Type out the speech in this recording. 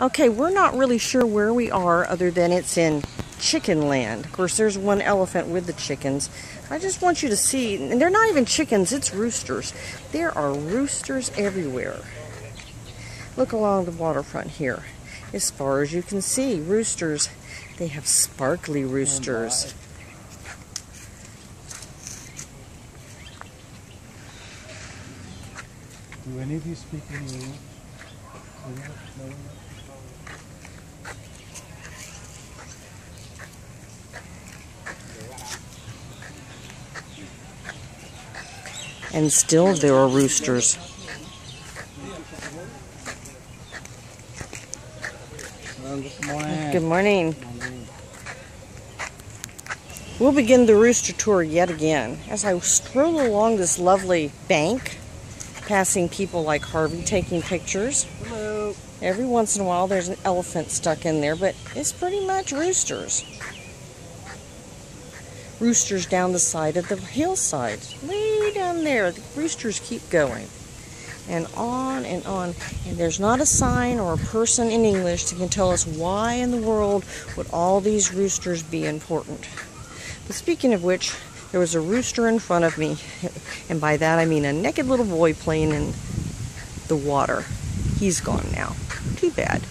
Okay, we're not really sure where we are other than it's in chicken land. Of course, there's one elephant with the chickens. I just want you to see, and they're not even chickens, it's roosters. There are roosters everywhere. Look along the waterfront here. As far as you can see, roosters. They have sparkly roosters. Do any of you speak English? And still there are roosters. Good morning. We'll begin the rooster tour yet again as I stroll along this lovely bank, passing people like Harvey taking pictures. Hello. Every once in a while there's an elephant stuck in there, but it's pretty much roosters. Roosters down the side of the hillside. Down there. The roosters keep going. And on and on. And there's not a sign or a person in English that can tell us why in the world would all these roosters be important. But speaking of which, there was a rooster in front of me. And by that I mean a naked little boy playing in the water. He's gone now. Too bad.